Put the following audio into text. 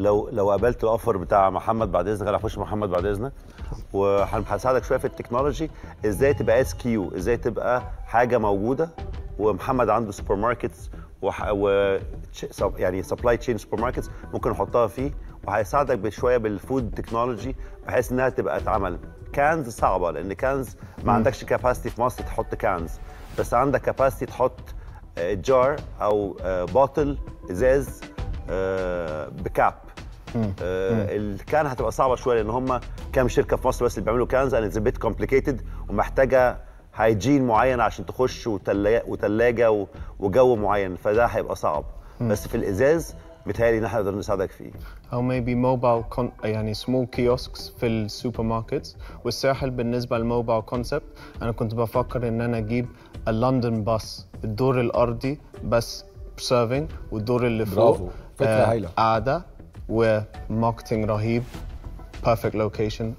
لو لو قابلت ال offer بتاع محمد بعد إذنك أنا هخش محمد بعد إذنك. وهساعدك شوية في ال technology إزاي تبقى SKU إزاي تبقى حاجة موجودة ومحمد عنده supermarkets وح... و يعني supply chain supermarkets ممكن نحطها فيه. وهيساعدك بشويه بال food technology بحيث إنها تبقى اتعمل cans صعبة لأن cans ما عندكش capacity في مصر تحط cans بس عندك capacity تحط jar أو bottle إزاز آه، ب cup آه، ال can هتبقى صعبة شوية لأن هم كام شركة في مصر بس اللي بيعملوا cans and bit complicated ومحتاجة hygiene معين عشان تخش وتلا- وتلاجة و- وجو معين فده هيبقى صعب. بس في الإزاز متهيألي إن إحنا نقدر نساعدك فيه. أو maybe mobile con يعني small kiosks في السوبر ماركتس والساحل بالنسبة للموبايل concept أنا كنت بفكر إن أنا أجيب اللندن باص الدور الأرضي بس سيرفينج والدور اللي فوق برافو. فكرة هايلة. We're Marketing Rahib, perfect location,